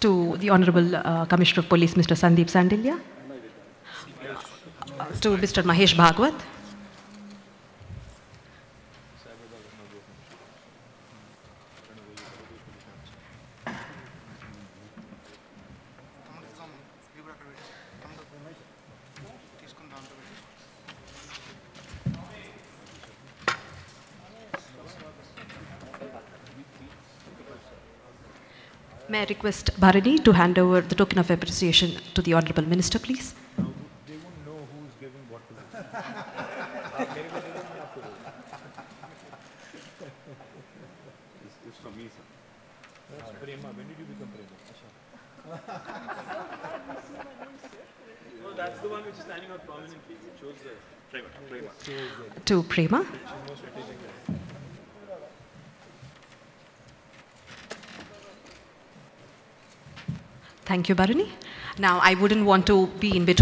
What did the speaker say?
To the Honorable uh, Commissioner of Police, Mr. Sandeep Sandilya. Uh, to Mr. Mahesh Bhagwat. May I request Bharani to hand over the token of appreciation to the Honorable Minister, please? They won't know who's giving what to them. It's from me, sir. That's Prema. When did you become Prema? No, that's the one which is standing out prominently. It shows the Prema. Prema. To Prema. Thank you, Bharani. Now, I wouldn't want to be in between.